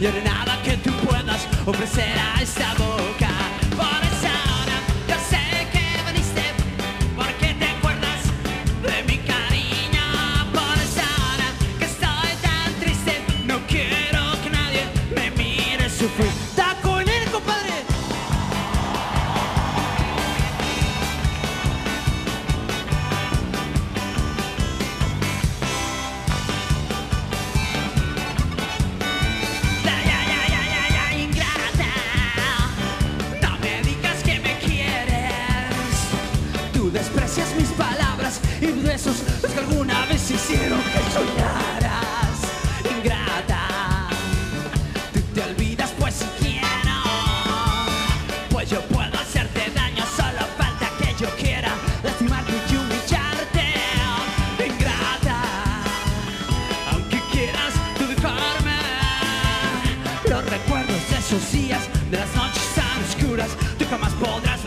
y ahora nada que tú puedas ofrecer a esta boca. Por esa hora, yo sé que viniste, porque te acuerdas de mi cariño. Por esa hora, que estoy tan triste, no quiero que nadie me mire sufrir. Desprecias mis palabras y besos los que alguna vez hicieron que soñaras. Ingrata. Tú te olvidas, pues si quiero. Pues yo puedo hacerte daño, solo falta que yo quiera lastimarte y humillarte. Ingrata. Aunque quieras tú dejarme Los recuerdos de esos días De las noches tan oscuras Tú jamás podrás